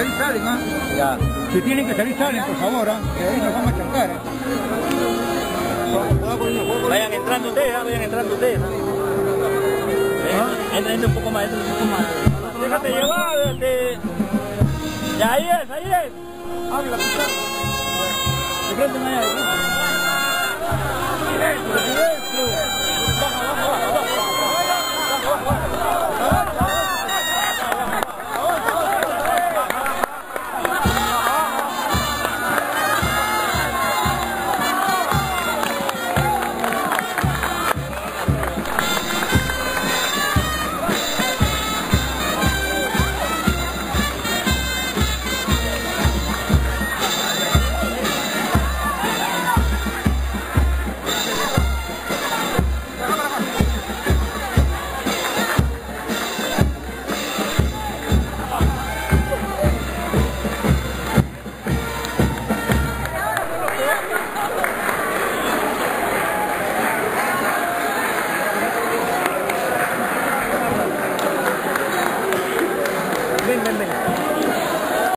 salir, salen, ¿ah? Ya. Si tienen que salir, salen, por favor, ¿ah? Que ahí nos vamos a chancar, ¿eh? Vayan entrando ustedes, ¿ah? vayan entrando ustedes. ¿ah? Entra, un poco más, entra un poco más. Déjate llevar, este... Ya ahí es, ahí es. Habla, pisar. De frente, allá, de frente. Silencio, silencio.